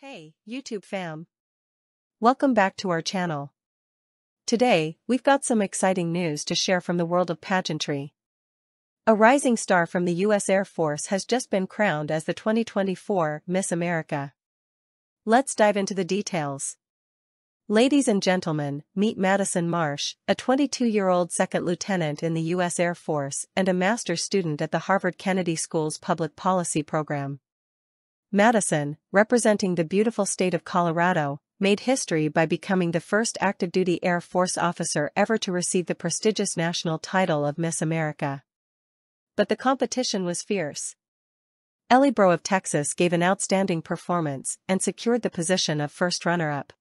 Hey, YouTube fam. Welcome back to our channel. Today, we've got some exciting news to share from the world of pageantry. A rising star from the U.S. Air Force has just been crowned as the 2024 Miss America. Let's dive into the details. Ladies and gentlemen, meet Madison Marsh, a 22-year-old second lieutenant in the U.S. Air Force and a master's student at the Harvard Kennedy School's Public Policy program. Madison, representing the beautiful state of Colorado, made history by becoming the first active-duty Air Force officer ever to receive the prestigious national title of Miss America. But the competition was fierce. Ellie Breaux of Texas gave an outstanding performance and secured the position of first runner-up.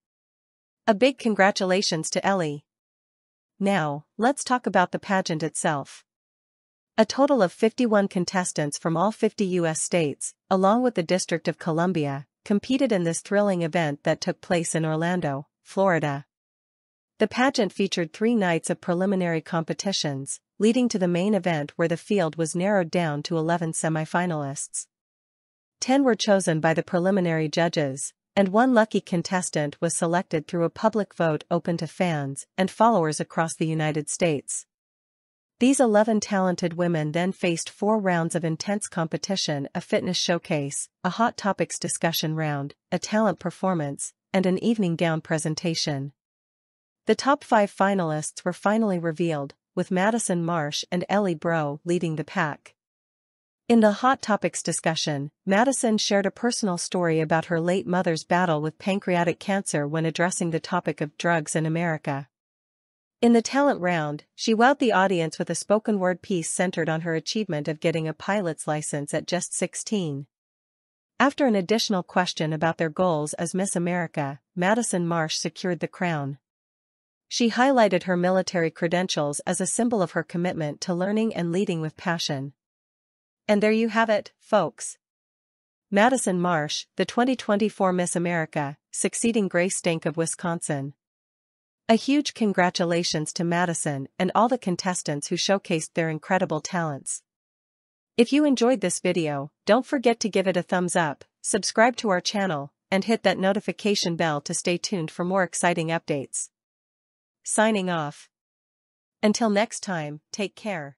A big congratulations to Ellie. Now, let's talk about the pageant itself. A total of 51 contestants from all 50 U.S. states, along with the District of Columbia, competed in this thrilling event that took place in Orlando, Florida. The pageant featured three nights of preliminary competitions, leading to the main event where the field was narrowed down to 11 semifinalists. Ten were chosen by the preliminary judges, and one lucky contestant was selected through a public vote open to fans and followers across the United States. These 11 talented women then faced four rounds of intense competition a fitness showcase, a hot topics discussion round, a talent performance, and an evening gown presentation. The top five finalists were finally revealed, with Madison Marsh and Ellie Breaux leading the pack. In the Hot Topics discussion, Madison shared a personal story about her late mother's battle with pancreatic cancer when addressing the topic of drugs in America. In the talent round, she wowed the audience with a spoken word piece centered on her achievement of getting a pilot's license at just 16. After an additional question about their goals as Miss America, Madison Marsh secured the crown. She highlighted her military credentials as a symbol of her commitment to learning and leading with passion. And there you have it, folks. Madison Marsh, the 2024 Miss America, succeeding Grace Stanke of Wisconsin. A huge congratulations to Madison and all the contestants who showcased their incredible talents. If you enjoyed this video, don't forget to give it a thumbs up, subscribe to our channel, and hit that notification bell to stay tuned for more exciting updates. Signing off. Until next time, take care.